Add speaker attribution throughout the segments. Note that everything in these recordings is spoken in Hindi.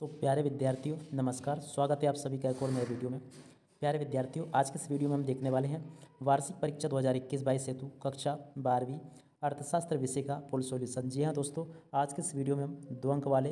Speaker 1: तो प्यारे विद्यार्थियों, नमस्कार। स्वागत है आप सभी का एक और नए वीडियो में। प्यारे विद्यार्थियों, आज के इस वीडियो में हम देखने वाले हैं, वार्षिक परीक्षा 2021 बाईस हेतु कक्षा बारहवीं, अर्थशास्त्र विषय का फुल सोल्यूशन जी हाँ दोस्तों, आज के इस वीडियो में हम दो अंक वाले,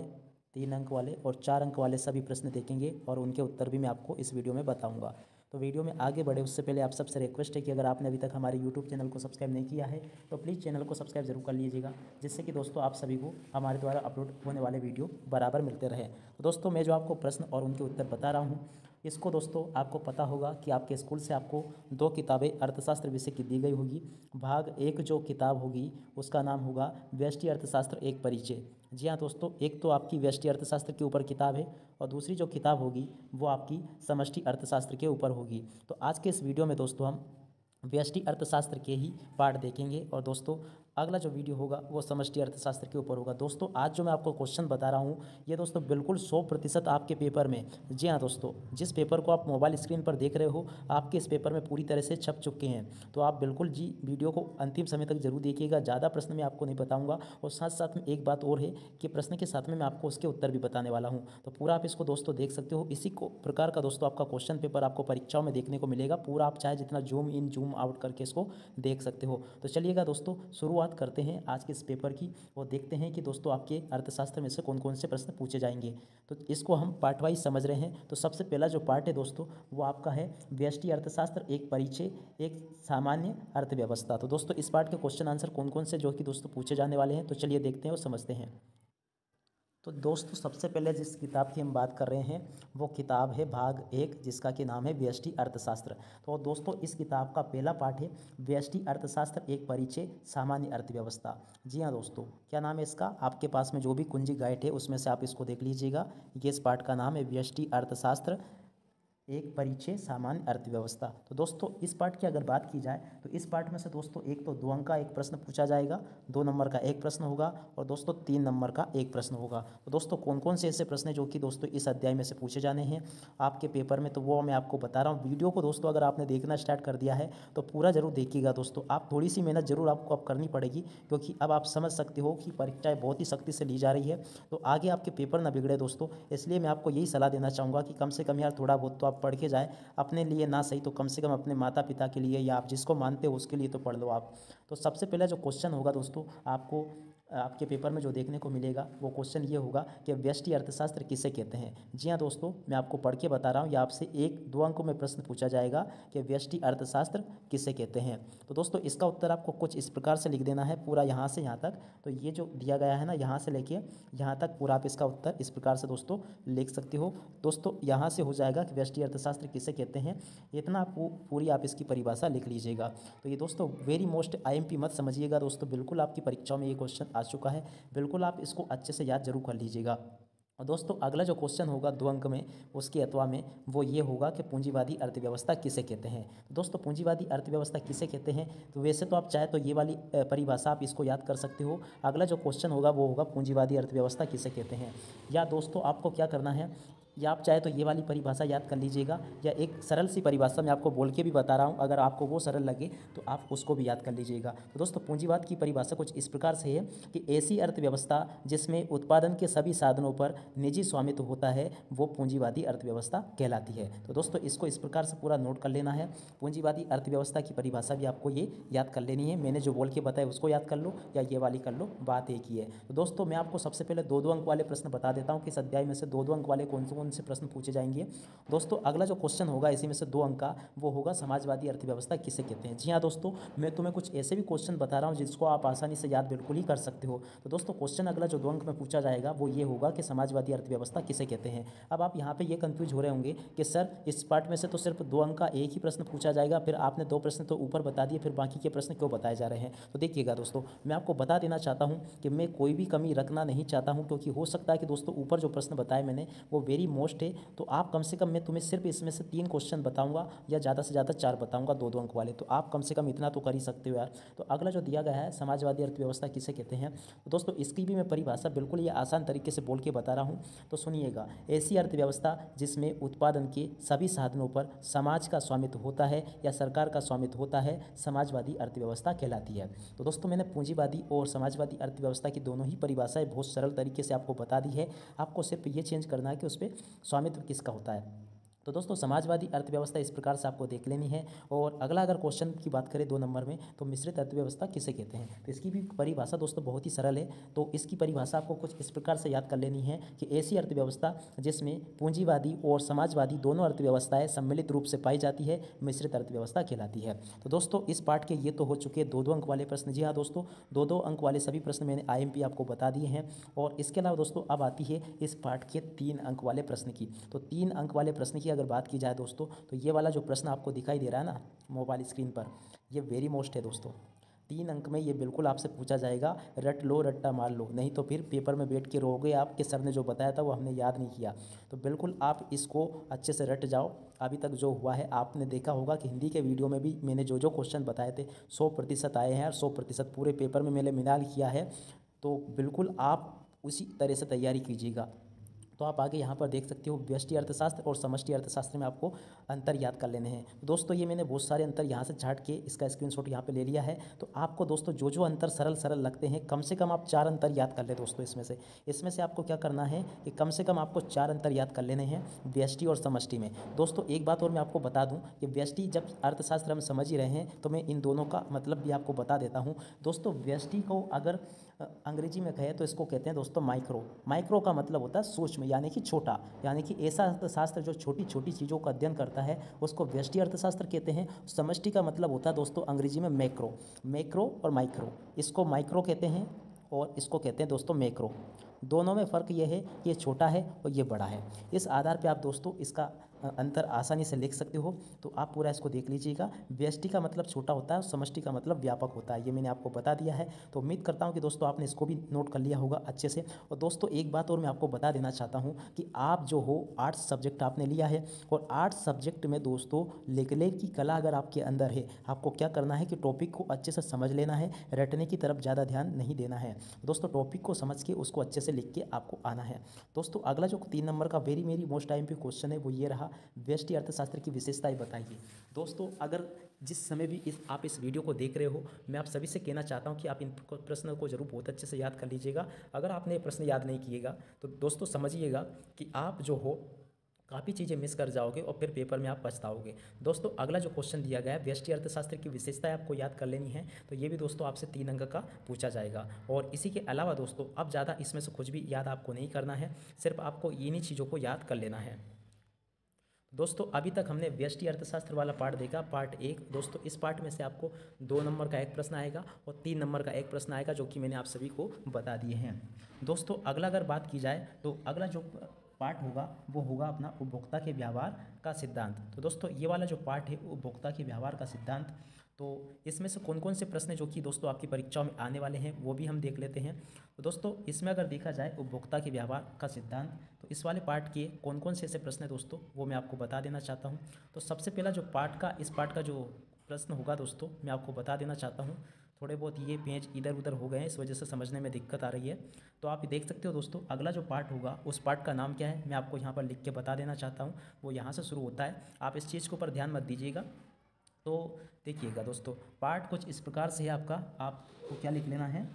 Speaker 1: तीन अंक वाले और चार अंक वाले सभी प्रश्न देखेंगे और उनके उत्तर भी मैं आपको इस वीडियो में बताऊँगा। तो वीडियो में आगे बढ़े, उससे पहले आप सबसे रिक्वेस्ट है कि अगर आपने अभी तक हमारे यूट्यूब चैनल को सब्सक्राइब नहीं किया है तो प्लीज़ चैनल को सब्सक्राइब ज़रूर कर लीजिएगा, जिससे कि दोस्तों आप सभी को हमारे द्वारा अपलोड होने वाले वीडियो बराबर मिलते रहे। तो दोस्तों, मैं जो आपको प्रश्न और उनके उत्तर बता रहा हूँ इसको दोस्तों आपको पता होगा कि आपके स्कूल से आपको दो किताबें अर्थशास्त्र विषय की दी गई होगी। भाग एक जो किताब होगी, उसका नाम होगा व्यष्टि अर्थशास्त्र एक परिचय। जी हाँ दोस्तों, एक तो आपकी व्यष्टि अर्थशास्त्र के ऊपर किताब है और दूसरी जो किताब होगी, वो आपकी समष्टि अर्थशास्त्र के ऊपर होगी। तो आज के इस वीडियो में दोस्तों हम व्यष्टि अर्थशास्त्र के ही पार्ट देखेंगे और दोस्तों अगला जो वीडियो होगा वो समष्टि अर्थशास्त्र के ऊपर होगा। दोस्तों, आज जो मैं आपको क्वेश्चन बता रहा हूँ, ये दोस्तों बिल्कुल सौ प्रतिशत आपके पेपर में। जी हाँ दोस्तों, जिस पेपर को आप मोबाइल स्क्रीन पर देख रहे हो, आपके इस पेपर में पूरी तरह से छप चुके हैं। तो आप बिल्कुल जी वीडियो को अंतिम समय तक ज़रूर देखिएगा। ज़्यादा प्रश्न मैं आपको नहीं बताऊँगा। और साथ साथ में एक बात और है कि प्रश्न के साथ में मैं आपको उसके उत्तर भी बताने वाला हूँ। तो पूरा आप इसको दोस्तों देख सकते हो। इसी को प्रकार का दोस्तों आपका क्वेश्चन पेपर आपको परीक्षाओं में देखने को मिलेगा। पूरा आप चाहे जितना जूम इन जूम आउट करके इसको देख सकते हो। तो चलिएगा दोस्तों, शुरुआत करते हैं आज के इस पेपर की और देखते हैं कि दोस्तों आपके अर्थशास्त्र में से कौन कौन से प्रश्न पूछे जाएँगे। तो इसको हम पार्ट वाइज समझ रहे हैं। तो सबसे पहला जो पार्ट है दोस्तों, वो आपका है व्यष्टि अर्थशास्त्र, एक परिचय, एक सामान्य अर्थव्यवस्था। तो दोस्तों इस पार्ट के क्वेश्चन आंसर कौन कौन से जो कि दोस्तों पूछे जाने वाले हैं तो चलिए देखते हैं और समझते हैं। तो दोस्तों, सबसे पहले जिस किताब की हम बात कर रहे हैं, वो किताब है भाग एक, जिसका कि नाम है व्यष्टि अर्थशास्त्र। तो दोस्तों, इस किताब का पहला पाठ है, व्यष्टि अर्थशास्त्र, एक परिचय, सामान्य अर्थव्यवस्था। जी हाँ दोस्तों, क्या नाम है इसका? आपके पास में जो भी कुंजी गाइड है, उसमें से आप इसको देख लीजिएगा। ये इस पाठ का नाम है व्यष्टि अर्थशास्त्र एक परिचय सामान्य अर्थव्यवस्था। तो दोस्तों, इस पार्ट की अगर बात की जाए तो इस पार्ट में से दोस्तों, एक तो दो अंक का एक प्रश्न पूछा जाएगा, दो नंबर का एक प्रश्न होगा और दोस्तों, तीन नंबर का एक प्रश्न होगा। तो दोस्तों कौन कौन से ऐसे प्रश्न हैं जो कि दोस्तों, इस अध्याय में से पूछे जाने हैं? आपके पेपर में तो वो मैं आपको बता रहा हूँ। वीडियो को दोस्तों, अगर आपने देखना स्टार्ट कर दिया है तो पूरा ज़रूर देखिएगा दोस्तों। आप थोड़ी सी मेहनत ज़रूर आपको अब करनी पड़ेगी, क्योंकि अब आप समझ सकते हो कि परीक्षाएँ बहुत ही सख्ती से ली जा रही है। तो आगे आपके पेपर ना बिगड़े दोस्तों, इसलिए मैं आपको यही सलाह देना चाहूँगा कि कम से कम यार थोड़ा बहुत तो आप पढ़ के जाएँ, अपने लिए ना सही तो कम से कम अपने माता पिता के लिए या आप जिसको मानते हो उसके लिए तो पढ़ लो आप। तो सबसे पहला जो क्वेश्चन होगा दोस्तों, आपको आपके पेपर में जो देखने को मिलेगा, वो क्वेश्चन ये होगा कि व्यष्टि अर्थशास्त्र किसे कहते हैं? जी हाँ दोस्तों, मैं आपको पढ़ के बता रहा हूँ, या आपसे एक दो अंकों में प्रश्न पूछा जाएगा कि व्यष्टि अर्थशास्त्र किसे कहते हैं? तो दोस्तों, इसका उत्तर आपको कुछ इस प्रकार से लिख देना है, पूरा यहाँ से यहाँ तक। तो ये जो दिया गया है ना, यहाँ से लेके यहाँ तक पूरा आप इसका उत्तर इस प्रकार से दोस्तों लिख सकते हो। दोस्तों, यहाँ से हो जाएगा कि व्यष्टि अर्थशास्त्र किसे कहते हैं? इतना आप पूरी आप इसकी परिभाषा लिख लीजिएगा। तो ये दोस्तों वेरी मोस्ट आईएमपी मत समझिएगा दोस्तों, बिल्कुल आपकी परीक्षाओं में ये क्वेश्चन आ चुका है। बिल्कुल आप इसको अच्छे से याद ज़रूर कर लीजिएगा। और दोस्तों, अगला जो क्वेश्चन होगा दो अंक में, उसके अथवा में, वो ये होगा कि पूंजीवादी अर्थव्यवस्था किसे कहते हैं? दोस्तों, पूंजीवादी अर्थव्यवस्था किसे कहते हैं? तो वैसे तो आप चाहे तो ये वाली परिभाषा आप इसको याद कर सकते हो। अगला जो क्वेश्चन होगा, वो होगा पूंजीवादी अर्थव्यवस्था किसे कहते हैं? या दोस्तों, आपको क्या करना है? या आप चाहे तो ये वाली परिभाषा याद कर लीजिएगा या एक सरल सी परिभाषा मैं आपको बोल के भी बता रहा हूँ, अगर आपको वो सरल लगे तो आप उसको भी याद कर लीजिएगा। तो दोस्तों, पूंजीवाद की परिभाषा कुछ इस प्रकार से है कि ऐसी अर्थव्यवस्था जिसमें उत्पादन के सभी साधनों पर निजी स्वामित्व होता है, वो पूंजीवादी अर्थव्यवस्था कहलाती है। तो दोस्तों, इसको इस प्रकार से पूरा नोट कर लेना है। पूंजीवादी अर्थव्यवस्था की परिभाषा भी आपको ये याद कर लेनी है। मैंने जो बोल के बताया उसको याद कर लो या ये वाली कर लो, बात एक ही है। तो दोस्तों, मैं आपको सबसे पहले दो दो अंक वाले प्रश्न बता देता हूँ कि इस अध्याय में से दो दो अंक वाले कौन से कौन से प्रश्न पूछे जाएँगे। दोस्तों, अगला जो क्वेश्चन होगा, इसी में से दो अंक का, वो होगा समाजवादी अर्थव्यवस्था, किसे कहते हैं? जी हाँ दोस्तों, मैं तुम्हें कुछ ऐसे भी क्वेश्चन बता रहा हूँ, जिसको आप आसानी से याद बिल्कुल ही कर सकते हो। तो दोस्तों क्वेश्चन अगला जो दो अंक में पूछा जाएगा, वो ये होगा कि समाजवादी अर्थव्यवस्था किसे कहते हैं? अब आप यहाँ पर ये कन्फ्यूज़ हो रहे होंगे कि सर, इस पार्ट में से तो सिर्फ़ दो अंक का एक ही प्रश्न पूछा जाएगा, फिर आपने दो प्रश्न तो ऊपर बता दिए, फिर बाकी के प्रश्न क्यों बताए जा रहे हैं? तो देखिएगा दोस्तों, मैं आपको बता देना चाहता हूँ कि मैं कोई भी कमी रखना नहीं चाहता हूँ, क्योंकि हो सकता है कि दोस्तों ऊपर जो प्रश्न बताए मैंने, वो वेरी मोस्ट है तो आप कम से कम मैं तुम्हें सिर्फ़ इसमें से तीन क्वेश्चन बताऊँगा या ज़्यादा से ज़्यादा चार बताऊँगा दो दो अंक वाले तो आप कम से कम इतना तो कर ही सकते हो यार। तो अगला जो दिया गया है, समाजवादी अर्थव्यवस्था किसे कहते हैं? तो दोस्तों, इसकी भी मैं परिभाषा बिल्कुल ये आसान तरीके से बोल के बता रहा हूँ। तो सुनिएगा, ऐसी अर्थव्यवस्था जिसमें उत्पादन के सभी साधनों पर समाज का स्वामित्व होता है या सरकार का स्वामित्व होता है, समाजवादी अर्थव्यवस्था कहलाती है। तो दोस्तों, मैंने पूंजीवादी और समाजवादी अर्थव्यवस्था की दोनों ही परिभाषाएँ बहुत सरल तरीके से आपको बता दी है। आपको सिर्फ़ ये चेंज करना है कि उस पर स्वामित्व किसका होता है? तो दोस्तों, समाजवादी अर्थव्यवस्था इस प्रकार से आपको देख लेनी है और अगला अगर क्वेश्चन की बात करें दो नंबर में तो मिश्रित अर्थव्यवस्था किसे कहते हैं? तो इसकी भी परिभाषा दोस्तों बहुत ही सरल है। तो इसकी परिभाषा आपको कुछ इस प्रकार से याद कर लेनी है कि ऐसी अर्थव्यवस्था जिसमें पूंजीवादी और समाजवादी दोनों अर्थव्यवस्थाएँ सम्मिलित रूप से पाई जाती है, मिश्रित अर्थव्यवस्था कहलाती है। तो दोस्तों, इस पार्ट के ये तो हो चुके दो दो अंक वाले प्रश्न। जी हाँ दोस्तों दो दो अंक वाले सभी प्रश्न मैंने आईएमपी आपको बता दिए हैं और इसके अलावा दोस्तों, अब आती है इस पार्ट के तीन अंक वाले प्रश्न की। तो तीन अंक वाले प्रश्न की अगर बात की जाए दोस्तों तो ये वाला जो प्रश्न आपको दिखाई दे रहा है ना, मोबाइल स्क्रीन पर, ये वेरी मोस्ट है दोस्तों। तीन अंक में ये बिल्कुल आपसे पूछा जाएगा, रट लो, रट्टा मार लो, नहीं तो फिर पेपर में बैठ के रोगे आपके सर ने जो बताया था वो हमने याद नहीं किया। तो बिल्कुल आप इसको अच्छे से रट जाओ। अभी तक जो हुआ है, आपने देखा होगा कि हिंदी के वीडियो में भी मैंने जो जो क्वेश्चन बताए थे, सौ प्रतिशत आए हैं और सौ प्रतिशत पूरे पेपर में मैंने मिलाल किया है। तो बिल्कुल आप उसी तरह से तैयारी कीजिएगा। तो आप आगे यहाँ पर देख सकते हो व्यष्टि अर्थशास्त्र और समष्टि अर्थशास्त्र में आपको अंतर याद कर लेने हैं। दोस्तों, ये मैंने बहुत सारे अंतर यहाँ से छाट के इसका स्क्रीनशॉट यहाँ पे ले लिया है। तो आपको दोस्तों जो जो अंतर सरल सरल लगते हैं, कम से कम आप चार अंतर याद कर ले दोस्तों इसमें से। इसमें से आपको क्या करना है कि कम से कम आपको चार अंतर याद कर लेने हैं व्यष्टि और समष्टि में। दोस्तों, एक बात और मैं आपको बता दूँ कि व्यष्टि जब अर्थशास्त्र हम समझ ही रहे हैं तो मैं इन दोनों का मतलब भी आपको बता देता हूँ। दोस्तों, व्यष्टि को अगर अंग्रेज़ी में कहे तो इसको कहते हैं दोस्तों माइक्रो माइक्रो का मतलब होता है सूक्ष्म, यानी कि छोटा, यानी कि ऐसा अर्थशास्त्र जो छोटी छोटी चीज़ों का अध्ययन करता है, उसको व्यष्टि अर्थशास्त्र कहते हैं। समष्टि का मतलब होता है दोस्तों अंग्रेज़ी में मैक्रो मैक्रो और माइक्रो इसको माइक्रो कहते हैं और इसको कहते हैं दोस्तों मैक्रो दोनों में फ़र्क यह है कि ये छोटा है और ये बड़ा है। इस आधार पे आप दोस्तों इसका अंतर आसानी से लिख सकते हो तो आप पूरा इसको देख लीजिएगा। व्यष्टि का मतलब छोटा होता है और समष्टि का मतलब व्यापक होता है, ये मैंने आपको बता दिया है। तो उम्मीद करता हूँ कि दोस्तों आपने इसको भी नोट कर लिया होगा अच्छे से। और दोस्तों, एक बात और मैं आपको बता देना चाहता हूँ कि आप जो हो, आर्ट्स सब्जेक्ट आपने लिया है और आर्ट्स सब्जेक्ट में दोस्तों लिखने की कला अगर आपके अंदर है, आपको क्या करना है कि टॉपिक को अच्छे से समझ लेना है, रटने की तरफ़ ज़्यादा ध्यान नहीं देना है। दोस्तों, टॉपिक को समझ के उसको अच्छे से लिख के आपको आना है। दोस्तों, अगला जो तीन नंबर का वेरी मेरी मोस्ट टाइम पे क्वेश्चन है, वो ये रहा व्यष्टि अर्थशास्त्र की विशेषताएँ बताइए। दोस्तों, अगर जिस समय भी इस, आप इस वीडियो को देख रहे हो, मैं आप सभी से कहना चाहता हूँ कि आप इन प्रश्नों को ज़रूर बहुत अच्छे से याद कर लीजिएगा। अगर आपने ये प्रश्न याद नहीं किएगा तो दोस्तों समझिएगा कि आप जो हो, काफ़ी चीज़ें मिस कर जाओगे और फिर पेपर में आप पछताओगे। दोस्तों, अगला जो क्वेश्चन दिया गया है, व्यष्टि अर्थशास्त्र की विशेषताएँ आपको याद कर लेनी है तो ये भी दोस्तों आपसे तीन अंक का पूछा जाएगा। और इसी के अलावा दोस्तों, अब ज़्यादा इसमें से कुछ भी याद आपको नहीं करना है, सिर्फ़ आपको इन्हीं चीज़ों को याद कर लेना है। दोस्तों, अभी तक हमने व्यष्टि अर्थशास्त्र वाला पार्ट देखा, पार्ट एक। दोस्तों, इस पार्ट में से आपको दो नंबर का एक प्रश्न आएगा और तीन नंबर का एक प्रश्न आएगा, जो कि मैंने आप सभी को बता दिए हैं। दोस्तों, अगला अगर बात की जाए तो अगला जो पार्ट होगा, वो होगा अपना उपभोक्ता के व्यवहार का सिद्धांत। तो दोस्तों, ये वाला जो पार्ट है, उपभोक्ता के व्यवहार का सिद्धांत तो इसमें से कौन कौन से प्रश्न जो कि दोस्तों आपकी परीक्षाओं में आने वाले हैं, वो भी हम देख लेते हैं। तो दोस्तों, इसमें अगर देखा जाए उपभोक्ता के व्यवहार का सिद्धांत तो इस वाले पार्ट के कौन कौन से ऐसे प्रश्न हैं दोस्तों, वो मैं आपको बता देना चाहता हूँ। तो सबसे पहला जो पार्ट का, इस पार्ट का जो प्रश्न होगा दोस्तों, मैं आपको बता देना चाहता हूँ। थोड़े बहुत ये पेज इधर उधर हो गए हैं, इस वजह से समझने में दिक्कत आ रही है। तो आप देख सकते हो दोस्तों, अगला जो पार्ट होगा, उस पार्ट का नाम क्या है, मैं आपको यहाँ पर लिख के बता देना चाहता हूँ। वो यहाँ से शुरू होता है। आप इस चीज़ के ऊपर ध्यान मत दीजिएगा। तो देखिएगा दोस्तों पार्ट कुछ इस प्रकार से है आपका। आपको क्या लिख लेना है?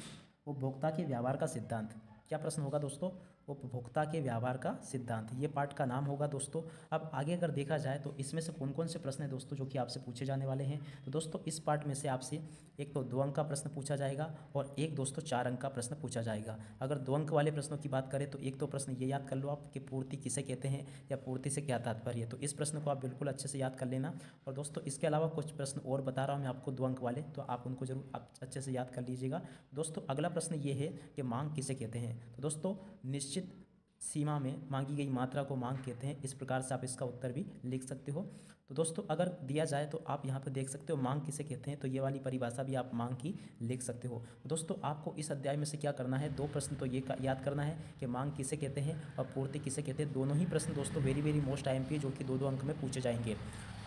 Speaker 1: उपभोक्ता के व्यवहार का सिद्धांत। क्या प्रश्न होगा दोस्तों? उपभोक्ता के व्यवहार का सिद्धांत। ये पार्ट का नाम होगा दोस्तों। अब आगे अगर देखा जाए तो इसमें से कौन कौन से प्रश्न हैं दोस्तों जो कि आपसे पूछे जाने वाले हैं? तो दोस्तों, इस पार्ट में से आपसे एक तो दो अंक का प्रश्न पूछा जाएगा और एक दोस्तों चार अंक का प्रश्न पूछा जाएगा। अगर दो अंक वाले प्रश्नों की बात करें तो एक तो प्रश्न ये याद कर लो आप कि पूर्ति किसे कहते हैं या पूर्ति से क्या तात्पर्य तो इस प्रश्न को आप बिल्कुल अच्छे से याद कर लेना। और दोस्तों, इसके अलावा कुछ प्रश्न और बता रहा हूँ मैं आपको दो अंक वाले तो आप उनको ज़रूर अच्छे से याद कर लीजिएगा। दोस्तों, अगला प्रश्न ये है कि मांग किसे कहते हैं? तो दोस्तों, निश्चित सीमा में मांगी गई मात्रा को मांग कहते हैं। इस प्रकार से आप इसका उत्तर भी लिख सकते हो। तो दोस्तों, अगर दिया जाए तो आप यहाँ पर देख सकते हो मांग किसे कहते हैं तो ये वाली परिभाषा भी आप मांग की लिख सकते हो। दोस्तों, आपको इस अध्याय में से क्या करना है? दो प्रश्न तो ये याद करना है कि मांग किसे कहते हैं और पूर्ति किसे कहते हैं। दोनों ही प्रश्न दोस्तों very very most I M P जो कि दो दो अंक में पूछे जाएँगे।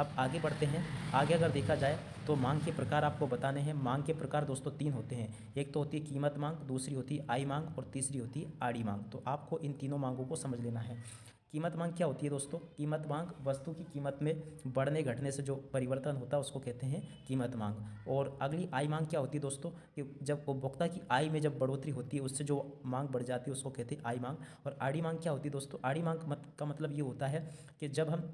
Speaker 1: अब आगे बढ़ते हैं। आगे अगर देखा जाए तो मांग के प्रकार आपको बताने हैं। मांग के प्रकार दोस्तों तीन होते हैं। एक तो होती है कीमत मांग, दूसरी होती है आई मांग और तीसरी होती है आड़ी मांग। तो आपको इन तीनों मांगों को समझ लेना है। कीमत मांग क्या होती है दोस्तों? कीमत मांग वस्तु की कीमत में बढ़ने घटने से जो परिवर्तन होता है उसको कहते हैं कीमत मांग। और अगली आय मांग क्या होती है दोस्तों? कि जब उपभोक्ता की आय में जब बढ़ोतरी होती है उससे जो मांग बढ़ जाती है उसको कहते हैं आय मांग। और आड़ी मांग क्या होती है दोस्तों? आड़ी मांग मत, का मतलब ये होता है कि जब हम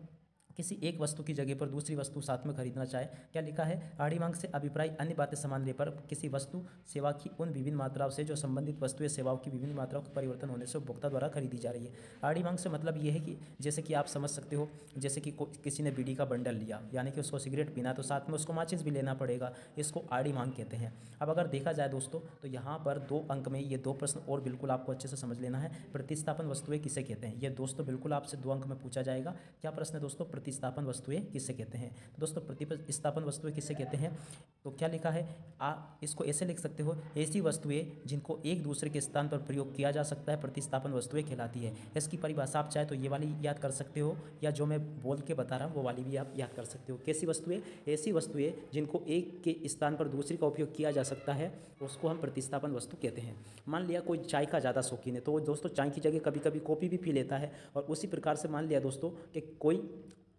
Speaker 1: किसी एक वस्तु की जगह पर दूसरी वस्तु साथ में खरीदना चाहे। क्या लिखा है? आड़ी मांग से अभिप्राय अन्य बातें समान पर किसी वस्तु, सेवा की उन विभिन्न मात्राओं से जो संबंधित वस्तुएँ सेवाओं की विभिन्न मात्राओं का परिवर्तन होने से उपभोक्ता द्वारा खरीदी जा रही है। आड़ी मांग से मतलब ये है कि जैसे कि आप समझ सकते हो, जैसे कि किसी ने बीड़ी का बंडल लिया, यानी कि उसको सिगरेट पीना तो साथ में उसको माचिस भी लेना पड़ेगा। इसको आड़ी मांग कहते हैं। अब अगर देखा जाए दोस्तों तो यहाँ पर दो अंक में ये दो प्रश्न और बिल्कुल आपको अच्छे से समझ लेना है। प्रतिस्थापन वस्तुएँ किसे कहते हैं? ये दोस्तों, बिल्कुल आपसे दो अंक में पूछा जाएगा। क्या प्रश्न है दोस्तों? प्रतिस्थापन वस्तुएँ किससे कहते हैं? तो दोस्तों, प्रतिस्थापन वस्तुएँ किससे कहते हैं? तो क्या लिखा है? आप इसको ऐसे लिख सकते हो, ऐसी वस्तुएँ जिनको एक दूसरे के स्थान पर प्रयोग किया जा सकता है, प्रतिस्थापन वस्तुएँ कहलाती है। इसकी परिभाषा आप चाहे तो ये वाली याद कर सकते हो, या जो मैं बोल के बता रहा हूँ, वो वाली भी आप याद कर सकते हो। कैसी वस्तुएँ? ऐसी वस्तुएँ जिनको एक के स्थान पर दूसरी का उपयोग किया जा सकता है, उसको हम प्रतिस्थापन वस्तु कहते हैं। मान लिया कोई चाय का ज़्यादा शौकीन है तो दोस्तों चाय की जगह कभी कभी कॉफ़ी भी पी लेता है, और उसी प्रकार से मान लिया दोस्तों कि कोई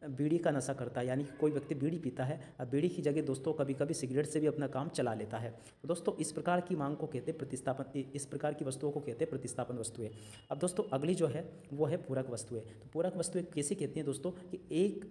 Speaker 1: बीड़ी का नशा करता है, यानी कि कोई व्यक्ति बीड़ी पीता है, अब बीड़ी की जगह दोस्तों कभी कभी सिगरेट से भी अपना काम चला लेता है। तो दोस्तों, इस प्रकार की मांग को कहते हैं प्रतिस्थापन इस प्रकार की वस्तुओं को कहते हैं प्रतिस्थापन वस्तुएँ। अब दोस्तों, अगली जो है, वो है पूरक वस्तुएँ। तो पूरक वस्तुएँ कैसे कहती हैं दोस्तों कि एक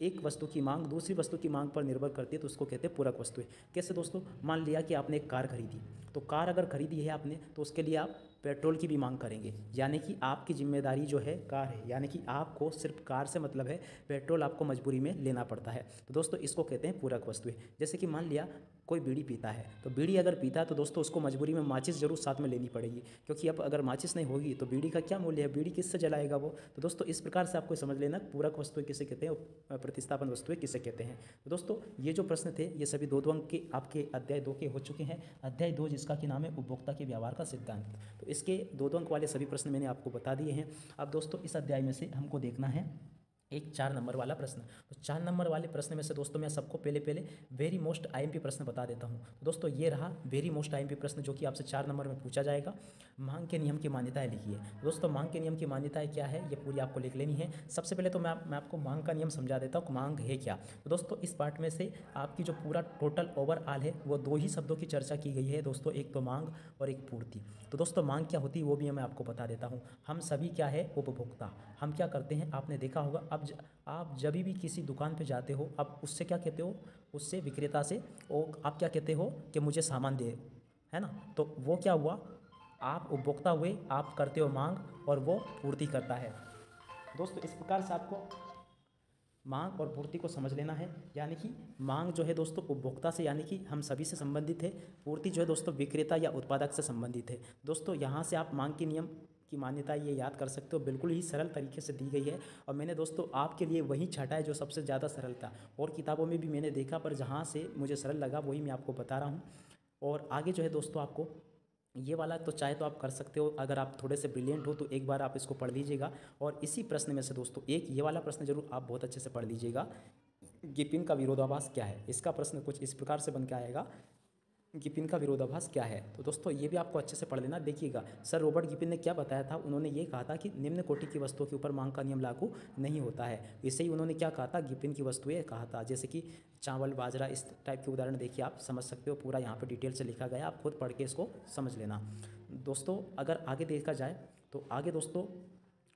Speaker 1: एक वस्तु की मांग दूसरी वस्तु की मांग पर निर्भर करती है तो उसको कहते हैं पूरक वस्तुएँ। कैसे दोस्तों? मान लिया कि आपने एक कार खरीदी तो कार अगर खरीदी है आपने तो उसके लिए आप पेट्रोल की भी मांग करेंगे। यानी कि आपकी ज़िम्मेदारी जो है, कार है। यानी कि आपको सिर्फ़ कार से मतलब है, पेट्रोल आपको मजबूरी में लेना पड़ता है। तो दोस्तों, इसको कहते हैं पूरक वस्तुएँ। जैसे कि मान लिया, कोई बीड़ी पीता है तो बीड़ी अगर पीता है तो दोस्तों, उसको मजबूरी में माचिस ज़रूर साथ में लेनी पड़ेगी। क्योंकि अब अगर माचिस नहीं होगी तो बीड़ी का क्या मूल्य है? बीड़ी किससे जलाएगा वो? तो दोस्तों, इस प्रकार से आपको समझ लेना, पूरक वस्तुएँ किसे कहते हैं प्रतिस्थापन वस्तुएँ किसे कहते हैं। तो दोस्तों, ये जो प्रश्न थे, ये सभी दो दो अंक के आपके अध्याय दो के हो चुके हैं। अध्याय दो जिसका कि नाम है उपभोक्ता के व्यवहार का सिद्धांत। तो इसके दो दो अंक वाले सभी प्रश्न मैंने आपको बता दिए हैं। अब दोस्तों, इस अध्याय में से हमको देखना है एक चार नंबर वाला प्रश्न। तो चार नंबर वाले प्रश्न में से दोस्तों मैं सबको पहले पहले वेरी मोस्ट आईएमपी प्रश्न बता देता हूँ। तो दोस्तों ये रहा वेरी मोस्ट आईएमपी प्रश्न जो कि आपसे चार नंबर में पूछा जाएगा। मांग के नियम की मान्यताएँ लिखिए। तो दोस्तों मांग के नियम की मान्यताएँ क्या है? ये पूरी आपको लिख लेनी है। सबसे पहले तो मैं मैं आपको मांग का नियम समझा देता हूँ, मांग है क्या? तो दोस्तों इस पार्ट में से आपकी जो पूरा टोटल ओवरऑल है, वो दो ही शब्दों की चर्चा की गई है दोस्तों, एक तो मांग और एक पूर्ति। तो दोस्तों मांग क्या होती है वो भी मैं आपको बता देता हूँ। हम सभी क्या है? उपभोक्ता। हम क्या करते हैं? आपने देखा होगा अब आप जब भी किसी दुकान पे जाते हो, आप उससे क्या कहते हो? उससे विक्रेता से और आप क्या कहते हो कि मुझे सामान दे, है ना? तो वो क्या हुआ? आप उपभोक्ता हुए, आप करते हो मांग और वो पूर्ति करता है। दोस्तों, इस प्रकार से आपको मांग और पूर्ति को समझ लेना है। यानी कि मांग जो है दोस्तों, उपभोक्ता से, यानी कि हम सभी से संबंधित है। पूर्ति जो है दोस्तों, विक्रेता या उत्पादक से संबंधित है। दोस्तों, यहाँ से आप मांग के नियम की मान्यता ये याद कर सकते हो। बिल्कुल ही सरल तरीके से दी गई है। और मैंने दोस्तों आपके लिए वही छाटा है जो सबसे ज़्यादा सरल था। और किताबों में भी मैंने देखा, पर जहाँ से मुझे सरल लगा, वही मैं आपको बता रहा हूँ। और आगे जो है दोस्तों आपको ये वाला तो चाहे तो आप कर सकते हो। अगर आप थोड़े से ब्रिलियंट हो तो एक बार आप इसको पढ़ लीजिएगा। और इसी प्रश्न में से दोस्तों एक ये वाला प्रश्न ज़रूर आप बहुत अच्छे से पढ़ लीजिएगा। गिपिन का विरोधाभास क्या है? इसका प्रश्न कुछ इस प्रकार से बन के आएगा। गिपिन का विरोधाभास क्या है? तो दोस्तों, ये भी आपको अच्छे से पढ़ लेना, देखिएगा। सर रॉबर्ट गिपिन ने क्या बताया था? उन्होंने ये कहा था कि निम्न कोटि की वस्तुओं के ऊपर मांग का नियम लागू नहीं होता है। इसे ही उन्होंने क्या कहा था? गिपिन की वस्तुएँ कहा था। जैसे कि चावल, बाजरा, इस टाइप के उदाहरण देखिए, आप समझ सकते हो, पूरा यहाँ पर डिटेल से लिखा गया आप खुद पढ़ के इसको समझ लेना। दोस्तों, अगर आगे देखा जाए तो आगे दोस्तों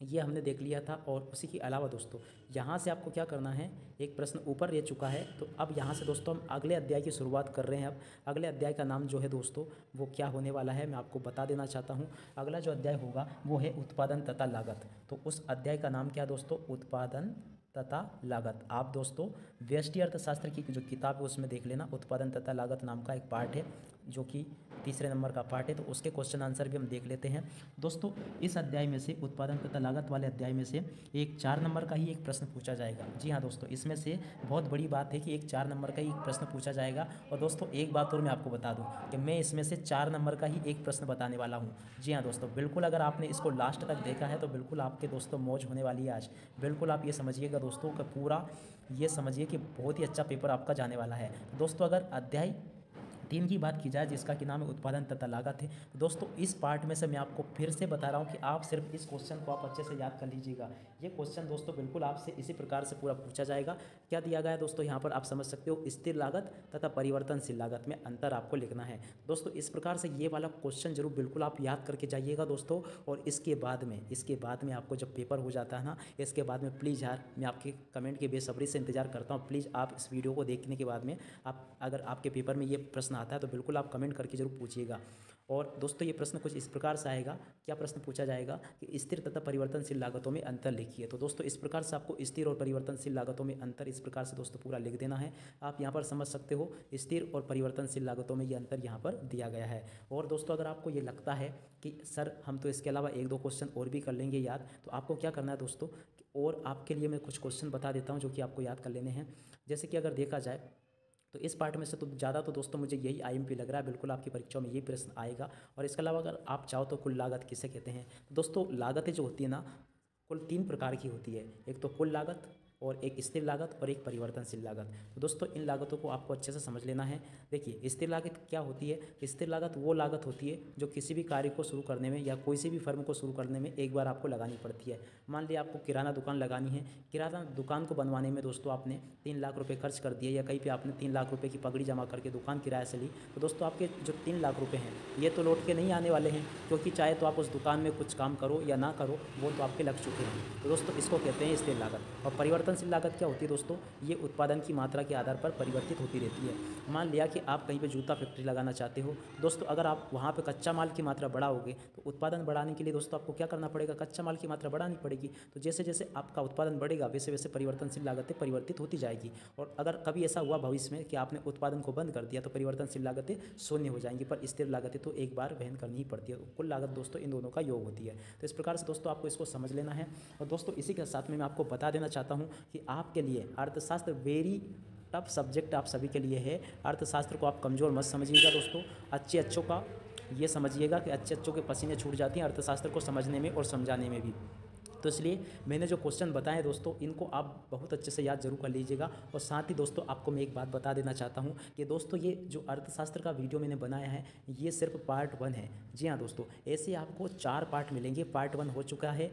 Speaker 1: ये हमने देख लिया था और उसी के अलावा दोस्तों, यहाँ से आपको क्या करना है, एक प्रश्न ऊपर रह चुका है तो अब यहाँ से दोस्तों हम अगले अध्याय की शुरुआत कर रहे हैं अब। अगले अध्याय का नाम जो है दोस्तों, वो क्या होने वाला है, मैं आपको बता देना चाहता हूँ। अगला जो अध्याय होगा, वो है उत्पादन तथा लागत। तो उस अध्याय का नाम क्या दोस्तों? उत्पादन तथा लागत। आप दोस्तों, व्यष्टि अर्थशास्त्र की जो किताब है, उसमें देख लेना। उत्पादन तथा लागत नाम का एक पार्ट है। जो कि तीसरे नंबर का पार्ट है तो उसके क्वेश्चन आंसर भी हम देख लेते हैं। दोस्तों, इस अध्याय में से उत्पादन तथा लागत वाले अध्याय में से एक चार नंबर का ही एक प्रश्न पूछा जाएगा। जी हाँ दोस्तों, इसमें से बहुत बड़ी बात है कि एक चार नंबर का ही एक प्रश्न पूछा जाएगा। और दोस्तों, एक बात और मैं आपको बता दूँ कि मैं इसमें से चार नंबर का ही एक प्रश्न बताने वाला हूँ। जी हाँ दोस्तों, बिल्कुल अगर आपने इसको लास्ट तक देखा है तो बिल्कुल आपके दोस्तों मौज होने वाली है आज। बिल्कुल आप ये समझिएगा दोस्तों का पूरा ये समझिए कि बहुत ही अच्छा पेपर आपका जाने वाला है। दोस्तों, अगर अध्याय तीन की बात की जाए, जिसका कि नाम है उत्पादन तथा लागत है। तो दोस्तों, इस पार्ट में से मैं आपको फिर से बता रहा हूँ कि आप सिर्फ़ इस क्वेश्चन को आप अच्छे से याद कर लीजिएगा। ये क्वेश्चन दोस्तों, बिल्कुल आपसे इसी प्रकार से पूरा पूछा जाएगा। क्या दिया गया दोस्तों? यहाँ पर आप समझ सकते हो, स्थिर लागत तथा परिवर्तनशील लागत में अंतर आपको लिखना है। दोस्तों, इस प्रकार से ये वाला क्वेश्चन ज़रूर बिल्कुल आप याद करके जाइएगा दोस्तों, और इसके बाद में, इसके बाद में आपको जब पेपर हो जाता है ना, इसके बाद में प्लीज़ यार, मैं आपके कमेंट के बेसब्री से इंतज़ार करता हूँ। प्लीज़ आप इस वीडियो को देखने के बाद में, आप अगर आपके पेपर में ये प्रश्न आता है तो बिल्कुल आप कमेंट करके ज़रूर पूछिएगा। और दोस्तों, ये प्रश्न कुछ इस प्रकार से आएगा। क्या प्रश्न पूछा जाएगा कि स्थिर तथा परिवर्तनशील लागतों में अंतर लिखिए। तो दोस्तों, इस प्रकार से आपको स्थिर और परिवर्तनशील लागतों में अंतर इस प्रकार से दोस्तों पूरा लिख देना है। आप यहाँ पर समझ सकते हो, स्थिर और परिवर्तनशील लागतों में ये अंतर यहाँ पर दिया गया है। और दोस्तों, अगर आपको ये लगता है कि, सर, हम तो इसके अलावा एक दो क्वेश्चन और भी कर लेंगे याद। तो आपको क्या करना है दोस्तों और आपके लिए मैं कुछ क्वेश्चन बता देता हूँ जो कि आपको याद कर लेने हैं। जैसे कि अगर देखा जाए तो इस पार्ट में से तो ज़्यादा तो दोस्तों मुझे यही आईएमपी लग रहा है। बिल्कुल आपकी परीक्षाओं में ये प्रश्न आएगा। और इसके अलावा अगर आप चाहो तो कुल लागत किसे कहते हैं? तो दोस्तों, लागतें जो होती है ना, कुल तीन प्रकार की होती है। एक तो कुल लागत और एक स्थिर लागत और एक परिवर्तनशील लागत। तो दोस्तों, इन लागतों को आपको अच्छे से समझ लेना है। देखिए, स्थिर लागत क्या होती है? स्थिर लागत वो लागत होती है जो किसी भी कार्य को शुरू करने में या कोई सी भी फर्म को शुरू करने में एक बार आपको लगानी पड़ती है। मान लिया आपको किराना दुकान लगानी है। किराना दुकान को बनवाने में दोस्तों आपने तीन लाख रुपये खर्च कर दिए या कहीं पर आपने तीन लाख रुपये की पगड़ी जमा करके दुकान किराए से ली। तो दोस्तों, आपके जो तीन लाख रुपये हैं, ये तो लौट के नहीं आने वाले हैं, क्योंकि चाहे तो आप उस दुकान में कुछ काम करो या ना करो, वो तो आपके लग चुके हैं। तो दोस्तों, इसको कहते हैं स्थिर लागत। और परिवर्तनशील लागत क्या होती है दोस्तों? ये उत्पादन की मात्रा के आधार पर परिवर्तित होती रहती है। मान लिया कि आप कहीं पे जूता फैक्ट्री लगाना चाहते हो। दोस्तों, अगर आप वहाँ पे कच्चा माल की मात्रा बढ़ाओगे तो उत्पादन बढ़ाने के लिए दोस्तों आपको क्या करना पड़ेगा? कच्चा माल की मात्रा बढ़ानी पड़ेगी। तो जैसे जैसे आपका उत्पादन बढ़ेगा वैसे वैसे परिवर्तनशील लागतें परिवर्तित होती जाएगी। और अगर कभी ऐसा हुआ भविष्य में कि आपने उत्पादन को बंद कर दिया तो परिवर्तनशील लागतें शून्य हो जाएँगी। पर स्थिर लागतें तो एक बार वहन करनी ही पड़ती है। कुल लागत दोस्तों इन दोनों का योग होती है। तो इस प्रकार से दोस्तों आपको इसको समझ लेना है। और दोस्तों इसी के साथ में मैं आपको बता देना चाहता हूँ कि आपके लिए अर्थशास्त्र वेरी टफ सब्जेक्ट आप सभी के लिए है। अर्थशास्त्र को आप कमज़ोर मत समझिएगा दोस्तों। अच्छे अच्छों का ये समझिएगा कि अच्छे अच्छों के पसीने छूट जाती हैं अर्थशास्त्र को समझने में और समझाने में भी। तो इसलिए मैंने जो क्वेश्चन बताए हैं दोस्तों, इनको आप बहुत अच्छे से याद ज़रूर कर लीजिएगा। और साथ ही दोस्तों, आपको मैं एक बात बता देना चाहता हूँ कि दोस्तों, ये जो अर्थशास्त्र का वीडियो मैंने बनाया है, ये सिर्फ़ पार्ट वन है। जी हाँ दोस्तों, ऐसे आपको चार पार्ट मिलेंगे। पार्ट वन हो चुका है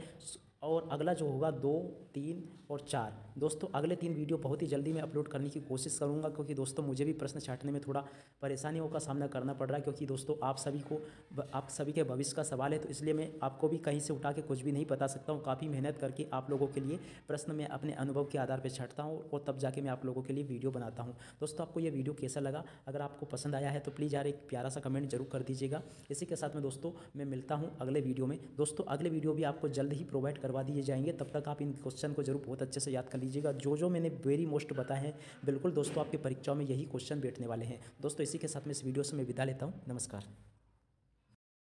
Speaker 1: और अगला जो होगा दो, तीन और चार। दोस्तों, अगले तीन वीडियो बहुत ही जल्दी मैं अपलोड करने की कोशिश करूँगा, क्योंकि दोस्तों, मुझे भी प्रश्न छाटने में थोड़ा परेशानियों का सामना करना पड़ रहा है, क्योंकि दोस्तों, आप सभी को, आप सभी के भविष्य का सवाल है तो इसलिए मैं आपको भी कहीं से उठा के कुछ भी नहीं बता सकता हूँ। काफ़ी मेहनत करके आप लोगों के लिए प्रश्न मैं अपने अनुभव के आधार पर छाटता हूँ और तब जाके मैं आप लोगों के लिए वीडियो बनाता हूँ। दोस्तों, आपको ये वीडियो कैसा लगा? अगर आपको पसंद आया है तो प्लीज़ यार एक प्यारा सा कमेंट ज़रूर कर दीजिएगा। इसी के साथ में दोस्तों, मैं मिलता हूँ अगले वीडियो में। दोस्तों, अगले वीडियो भी आपको जल्द ही प्रोवाइड करवा दिए जाएँगे, तब तक आप इन क्वेश्चन को ज़रूर बहुत अच्छे से याद कर लीजिएगा। जो जो मैंने वेरी मोस्ट बताए हैं, बिल्कुल दोस्तों, आपकी परीक्षाओं में यही क्वेश्चन बैठने वाले हैं। दोस्तों, इसी के साथ में इस वीडियो से मैं विदा लेता हूँ। नमस्कार।